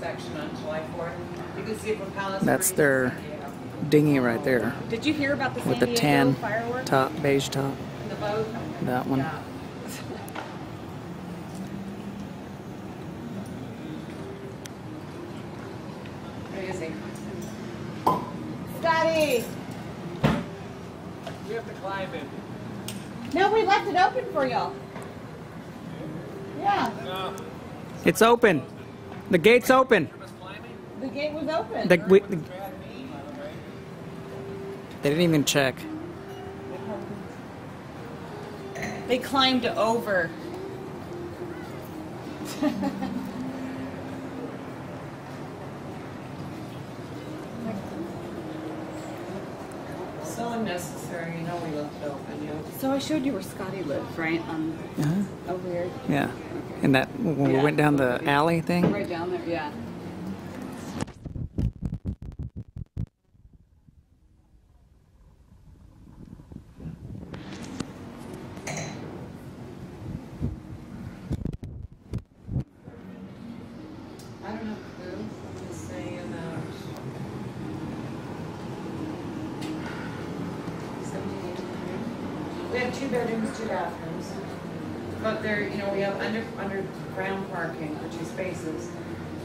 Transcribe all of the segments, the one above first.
inspection on July 4th. You can see it from Palace. That's Springs their to San Diego. dinghy right there Did you hear about the San with the Diego tan fireworks? top, beige top. And the boat. That one. Yeah. Where is? Scotty! We have to climb it. No, we left it open for y'all. Yeah, No. It's open. The gate's open. The gate was open. The, we, the- they didn't even check. They climbed over. So unnecessary. You know we left it open. You know. So I showed you where Scotty lived, right? On Uh-huh. over here. Yeah. And that when we went down the alley thing. Right down there, yeah. I don't have a We have two bedrooms, two bathrooms. But there, you know, we have under, underground parking for two spaces.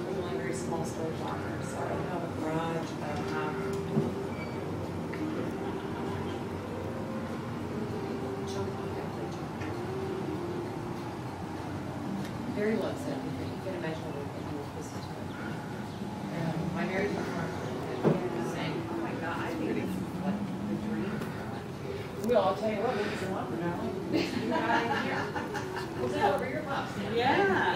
With only very small storage locker, so I don't have a garage, I don't have. Very loves it. You can imagine what do with this. I'll tell you what, we can go for now. Yeah.